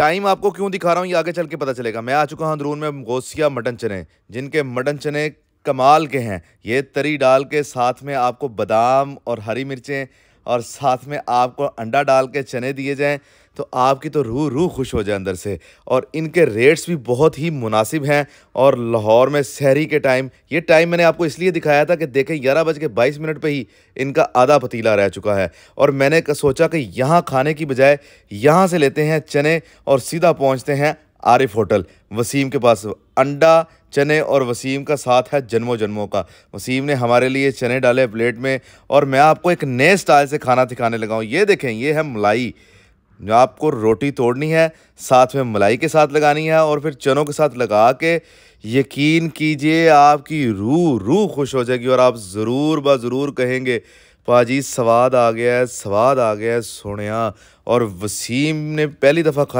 Time आपको क्यों दिखा रहा हूँ, ये आगे चल के पता चलेगा। मैं आ चुका हूँ अंदरून में गोसिया मटन चने, जिनके मटन चने कमाल के हैं। ये तरी डाल के साथ में आपको बादाम और हरी मिर्चें और साथ में आपको अंडा डाल के चने दिए जाएँ तो आपकी तो रूह रूह खुश हो जाए अंदर से। और इनके रेट्स भी बहुत ही मुनासिब हैं और लाहौर में शहरी के टाइम ये टाइम मैंने आपको इसलिए दिखाया था कि देखें, ग्यारह बज के बाईस मिनट पर ही इनका आधा पतीला रह चुका है। और मैंने सोचा कि यहाँ खाने की बजाय यहाँ से लेते हैं चने और सीधा पहुँचते हैं आरिफ होटल। वसीम के पास अंडा, चने और वसीम का साथ है जन्मों जन्मों का। वसीम ने हमारे लिए चने डाले प्लेट में और मैं आपको एक नए स्टाइल से खाना दिखाने लगा हूँ। ये देखें, ये है मलाई। जो आपको रोटी तोड़नी है, साथ में मलाई के साथ लगानी है और फिर चनों के साथ लगा के यकीन कीजिए आपकी रूह रूह खुश हो जाएगी और आप ज़रूर ब ज़रूर कहेंगे, पाजी, स्वाद आ गया है, स्वाद आ गया है, सोनिया। और वसीम ने पहली दफ़ा खाया